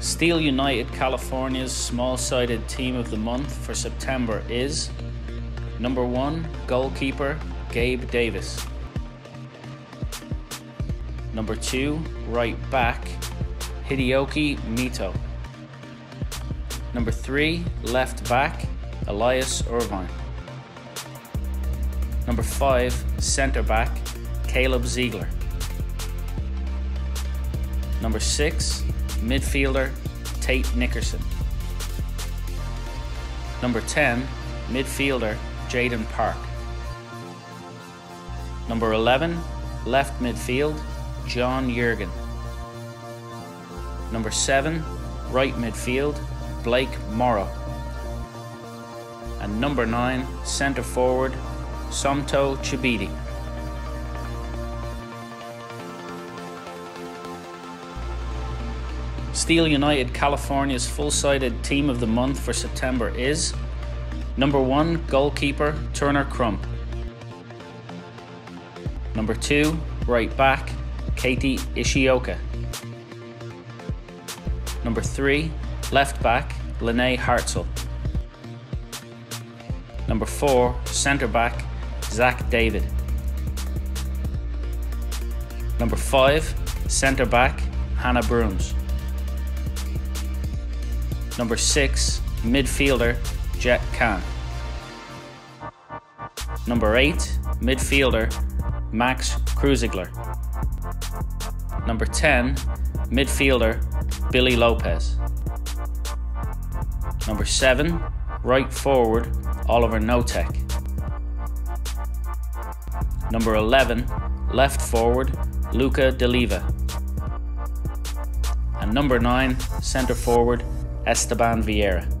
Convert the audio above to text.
Steel United California's small sided team of the month for September is number one, goalkeeper Gabe Davis. Number two, right back Hideki Mito. Number three, left back Elias Irvine. Number five, centre back Caleb Ziegler. Number six, midfielder Tate Nickerson. Number 10, midfielder Jaden Park. Number 11, left midfield John Jurgen. Number 7, right midfield Blake Morrow. And number 9, centre forward Somto Chibidi. Steel United California's full sided team of the month for September is number one, goalkeeper Turner Crump. Number two, right back Katie Ishioka. Number three, left back Lene Hartzell. Number four, centre back Zach David. Number five, centre back Hannah Brooms. Number six, midfielder Jet Khan. Number eight, midfielder Max Kruzigler. Number 10, midfielder Billy Lopez. Number 7, right forward Oliver Notek. Number 11, left forward Luca Deliva. And number 9, centre forward Esteban Vieira.